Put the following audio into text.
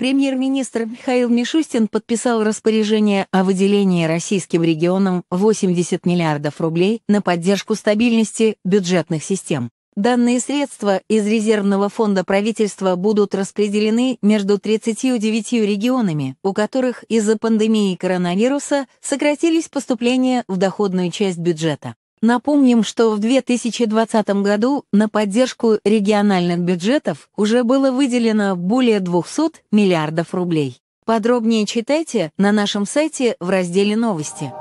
Премьер-министр Михаил Мишустин подписал распоряжение о выделении российским регионам 80 миллиардов рублей на поддержку стабильности бюджетных систем. Данные средства из резервного фонда правительства будут распределены между 39 регионами, у которых из-за пандемии коронавируса сократились поступления в доходную часть бюджета. Напомним, что в 2020 году на поддержку региональных бюджетов уже было выделено более 200 миллиардов рублей. Подробнее читайте на нашем сайте в разделе «Новости».